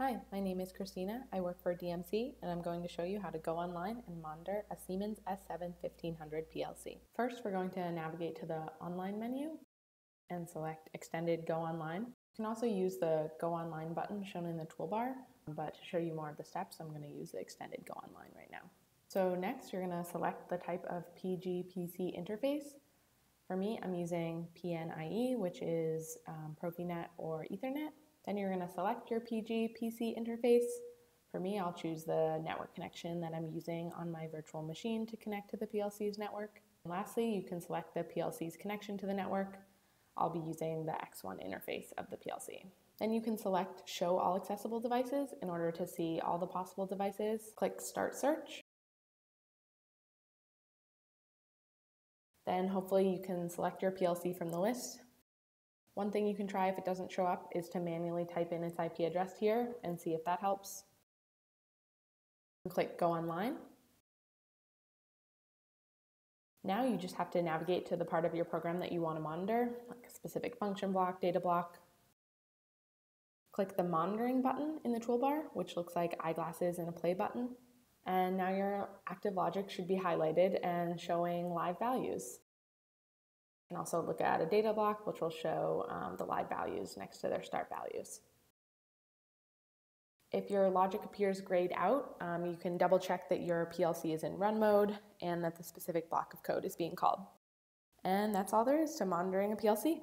Hi, my name is Christina. I work for DMC and I'm going to show you how to go online and monitor a Siemens S7 1500 PLC. First, we're going to navigate to the online menu and select Extended Go Online. You can also use the Go Online button shown in the toolbar, but to show you more of the steps, I'm going to use the Extended Go Online right now. So next, you're going to select the type of PGPC interface. For me, I'm using PNIE, which is um, Profinet or Ethernet. Then you're going to select your PG PC interface. For me, I'll choose the network connection that I'm using on my virtual machine to connect to the PLC's network. And lastly, you can select the PLC's connection to the network. I'll be using the X1 interface of the PLC. Then you can select Show All Accessible Devices in order to see all the possible devices. Click Start Search. Then hopefully you can select your PLC from the list one thing you can try if it doesn't show up is to manually type in its IP address here and see if that helps. Click Go Online. Now you just have to navigate to the part of your program that you want to monitor, like a specific function block, data block. Click the monitoring button in the toolbar, which looks like eyeglasses and a play button. And now your active logic should be highlighted and showing live values can also look at a data block, which will show um, the live values next to their start values. If your logic appears grayed out, um, you can double check that your PLC is in run mode and that the specific block of code is being called. And that's all there is to monitoring a PLC.